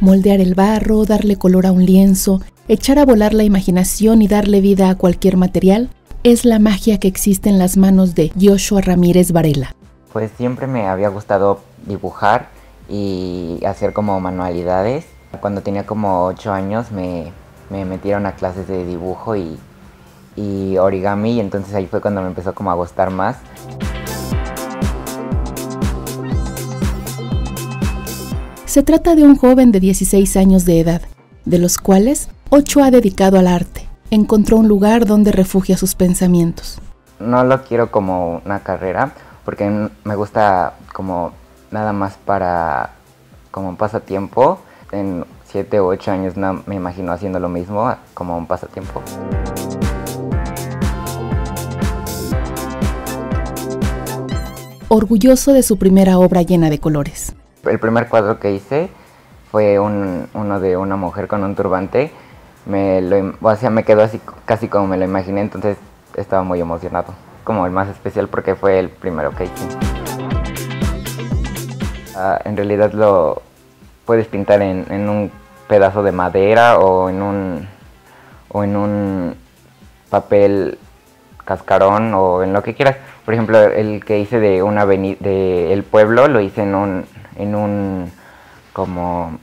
Moldear el barro, darle color a un lienzo, echar a volar la imaginación y darle vida a cualquier material es la magia que existe en las manos de Joshua Ramírez Varela. Pues siempre me había gustado dibujar y hacer como manualidades. Cuando tenía como 8 años me, me metieron a clases de dibujo y, y origami y entonces ahí fue cuando me empezó como a gustar más. Se trata de un joven de 16 años de edad, de los cuales 8 ha dedicado al arte. Encontró un lugar donde refugia sus pensamientos. No lo quiero como una carrera, porque me gusta como nada más para como un pasatiempo. En 7 o 8 años no me imagino haciendo lo mismo como un pasatiempo. Orgulloso de su primera obra llena de colores. El primer cuadro que hice fue uno de una mujer con un turbante. Me, o sea, me quedó así casi como me lo imaginé, entonces estaba muy emocionado. Como el más especial porque fue el primero que hice. Ah, en realidad lo puedes pintar en, en, un pedazo de madera o en un, o en un papel cascarón o en lo que quieras. Por ejemplo, el que hice de una de el pueblo lo hice en un en un como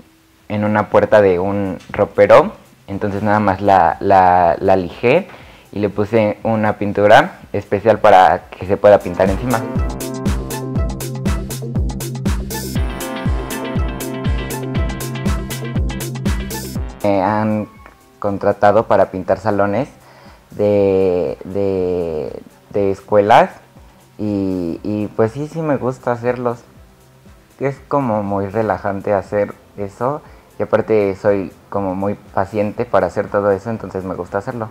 en una puerta de un ropero entonces nada más la, la, lijé y le puse una pintura especial para que se pueda pintar encima. Me han contratado para pintar salones de, de, escuelas y, y pues sí, sí me gusta hacerlos es como muy relajante hacer eso y aparte soy como muy paciente para hacer todo eso, entonces me gusta hacerlo.